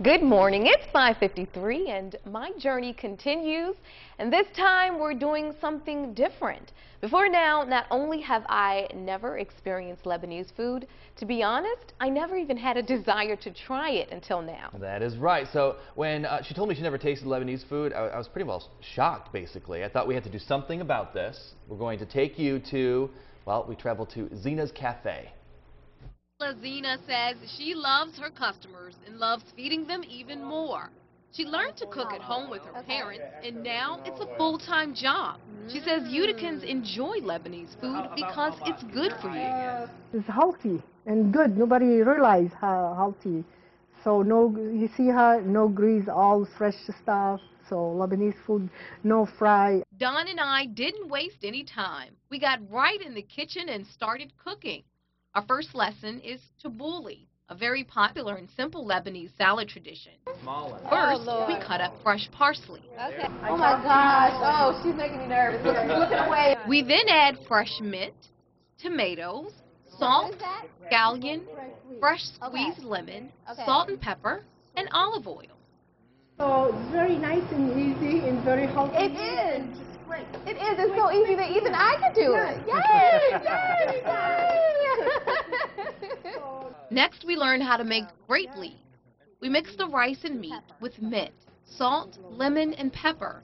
Good morning. It's 5:53 and my journey continues. And this time we're doing something different. Before now, not only have I never experienced Lebanese food, to be honest, I never even had a desire to try it until now. That is right. So when uh, she told me she never tasted Lebanese food, I, I was pretty well shocked, basically. I thought we had to do something about this. We're going to take you to, well, we travel to Zina's Cafe. Zina says she loves her customers and loves feeding them even more. She learned to cook at home with her parents, and now it's a full-time job. She says Uticans enjoy Lebanese food because it's good for you. Uh, it's healthy and good. Nobody realize how healthy. So no, you see how no grease, all fresh stuff. So Lebanese food, no fry. Don and I didn't waste any time. We got right in the kitchen and started cooking. Our first lesson is tabbouleh, a very popular and simple Lebanese salad tradition. Oh, first, Oh, we cut up fresh parsley. Okay. Oh my gosh. Oh, she's making me nervous. Look, looking away. We then add fresh mint, tomatoes, salt, scallion, fresh squeezed lemon, Okay. salt and pepper, and olive oil. So it's very nice and easy and very healthy. It is. It is. It's so easy that even I can do it. Yay! Yay! Yay! Next, we learn how to make oh, grape leaves. We mix the rice and meat with mint, salt, lemon, and pepper.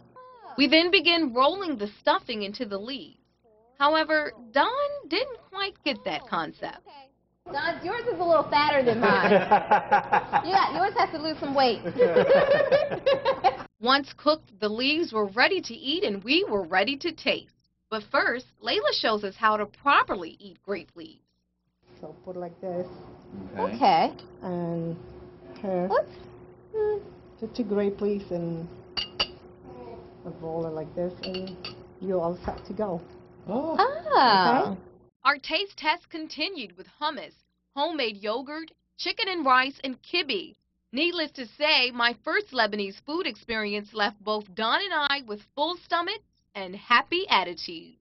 We oh. then begin rolling the stuffing into the leaves. However, Don didn't quite get that oh, concept. Don, yours is a little fatter than mine. You got, yours has to lose some weight. Once cooked, the leaves were ready to eat and we were ready to taste. But first, Layla shows us how to properly eat grape leaves. So put like this okay. and here. Let's. Just two grape leaves and a roll it like this, and you're all set to go. Oh. Ah. Our taste test continued with hummus, homemade yogurt, chicken and rice, and kibbe. Needless to say, my first Lebanese food experience left both Don and I with full stomachs and happy attitudes.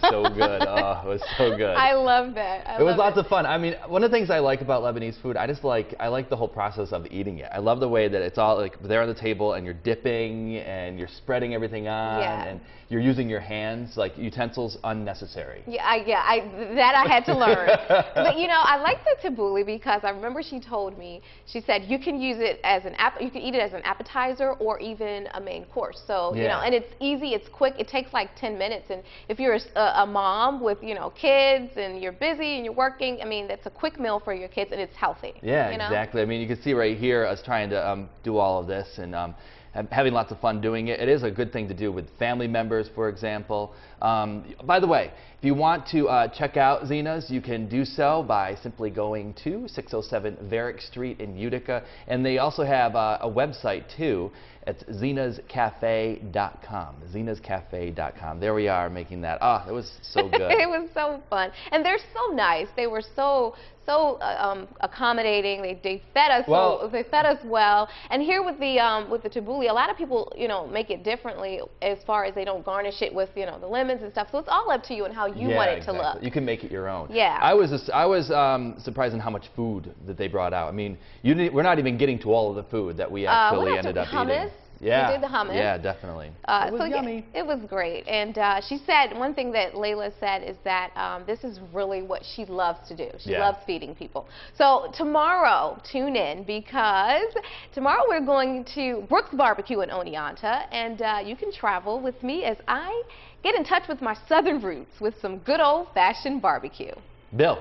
So good. Oh, it was so good. I love that. I it was lots of fun. I mean, one of the things I like about Lebanese food, I just like I like the whole process of eating it. I love the way that it's all like there on the table and you're dipping and you're spreading everything on Yeah. and you're using your hands like utensils unnecessary. Yeah, I, yeah, I, that I had to learn. but you know, I like the tabbouleh because I remember she told me, she said you can use it as an app, you can eat it as an appetizer or even a main course. So you know, and it's easy, it's quick, it takes like 10 minutes. And if you're a, a- a mom with you know kids and you're busy and you're working, I mean, that's a quick meal for your kids and it's healthy. Yeah, you know? exactly. I mean, you can see right here us trying to um, do all of this and um, ha- having lots of fun doing it. It is a good thing to do with family members, for example. Um, by the way, if you want to uh, check out Zena's, you can do so by simply going to 607 Varick Street in Utica. And they also have uh, a website, too. It's zenascafe.com. Zenascafe.com. There we are making that. Ah, it was so good. it was so fun, and they're so nice. They were so so uh, um, accommodating. They they fed us Well- so they fed us well. And here with the um, with the tabbouleh, a lot of people you know make it differently as far as they don't garnish it with you know the lemons and stuff. So it's all up to you and how you yeah, want it exactly. to look. You can make it your own. Yeah. I was just, I was um, surprised in how much food that they brought out. I mean, you we're not even getting to all of the food that we Uh, actually what ended up hummus? eating. We Yeah. did the hummus. Yeah, definitely. Uh, it was so yeah, yummy. it was great, and uh, she said one thing that Layla said is that um, this is really what she loves to do. She Yeah. loves feeding people. So tomorrow, tune in because tomorrow we're going to Brooks Barbecue in Oneonta, and uh, you can travel with me as I get in touch with my southern roots with some good old-fashioned barbecue. Bill.